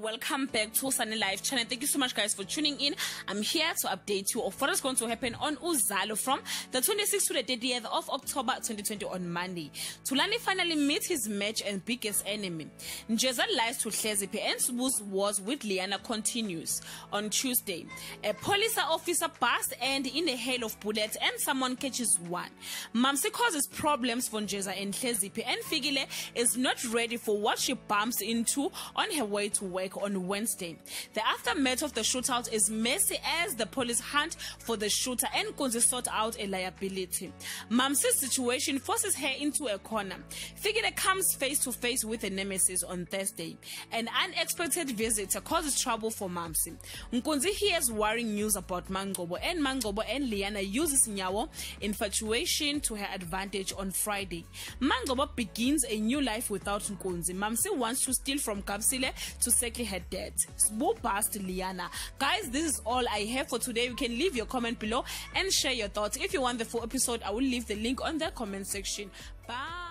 welcome back to Sunny Live channel. Thank you so much, guys, for tuning in. I'm here to update you of what is going to happen on Uzalo from the 26th to the 30th of October 2020 on Monday. Thulani finally meets his match and biggest enemy. Njeza lies to Hleziphi and Sbu's wars with Liana continues. On Tuesday, a police officer bursts and in a hail of bullets and someone catches one. Mumsy causes problems for Njeza and Hleziphi and Figile is not ready for what she bumps into on her way to work on Wednesday. The aftermath of the shootout is messy as the police hunt for the shooter and Kunzi sort out a liability. Mumsy's situation forces her into a corner. Figile comes face to face with a nemesis on Thursday. An unexpected visitor causes trouble for Mumsy. Nkunzi hears worrying news about MaNgcobo and MaNgcobo and Liana uses Nyawo infatuation to her advantage on Friday. MaNgcobo begins a new life without Nkunzi. Mumsy wants to steal from Kapsile to settle her debt. Sbu past Liana. Guys, this is all I have for today. You can leave your comment below and share your thoughts. If you want the full episode, I will leave the link on the comment section. Bye.